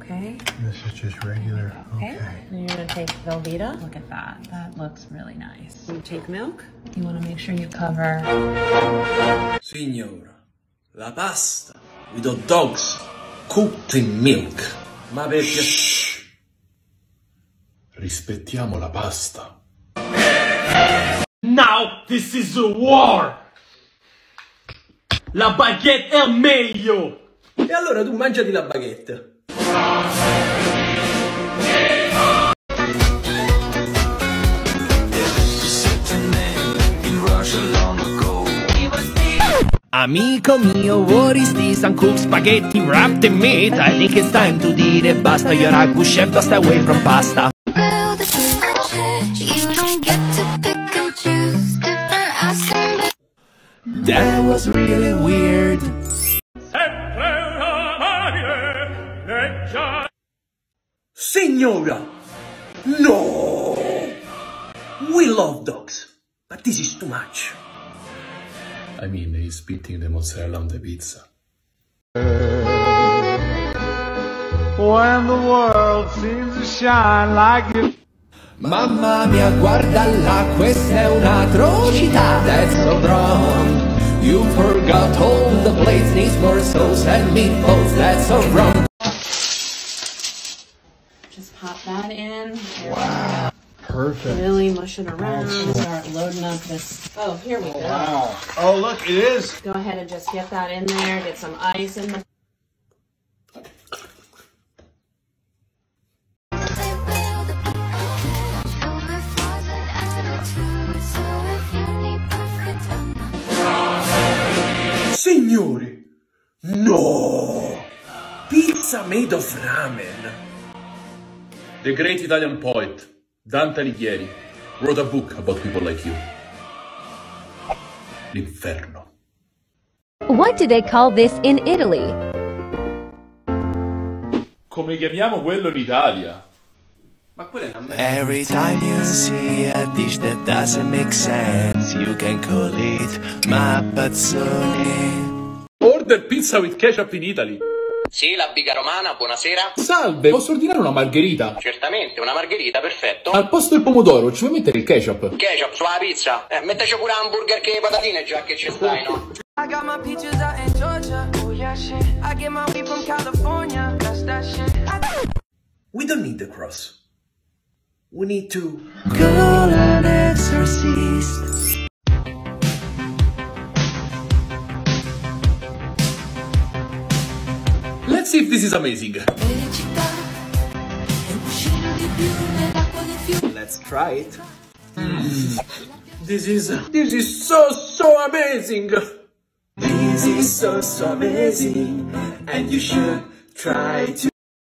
okay? This is just regular. Okay. Okay. And you're gonna take Velveeta. Look at that. That looks really nice. You take milk. You wanna make sure you cover. Signora, la pasta with hot dogs cooked in milk. Ma perché... Rispettiamo la pasta. Now this is a war! La baguette è meglio! E allora tu mangiati la baguette. Amico mio, what is this? Uncooked spaghetti wrapped in meat. I think it's time to dire basta. Your ragu chef, just away from pasta. A. That was really weird. Signora! No! We love dogs, but this is too much. I mean, he's beating the mozzarella on the pizza. When the world seems to shine like it. Mamma mia, guarda là, questa è un'atrocità. That's so wrong. You forgot all the plates needs more sauce and meatballs. That's so wrong. Just pop that in. Wow. Perfect. Really mushing it around. Excellent. Start loading up this. Oh, here we go. Wow. Oh, look, it is. Go ahead and just get that in there. Get some ice in the. They build a over frozen attitude. So if you need perfect, Signori! No! Pizza made of ramen. The great Italian poet, Dante Alighieri, wrote a book about people like you. L'inferno. What do they call this in Italy? Come chiamiamo quello in Italia? Ma quella è una merda. Every time you see a dish that doesn't make sense, you can call it mappazzone. Order pizza with ketchup in Italy. Sì, la biga romana, buonasera. Salve, posso ordinare una margherita? Certamente, una margherita, perfetto. Al posto del pomodoro ci vuoi mettere il ketchup? Ketchup sulla pizza. Eh, metteci pure hamburger che patatine già che ci stai, no? I got my peaches out in Georgia. Oh yeah, shit. I get my weed from California. That's that shit. I We don't need the cross. We need to... Call an exorcist. Let's see if this is amazing. Let's try it. This is... This is so, so amazing! This is so, so amazing. And you should try to...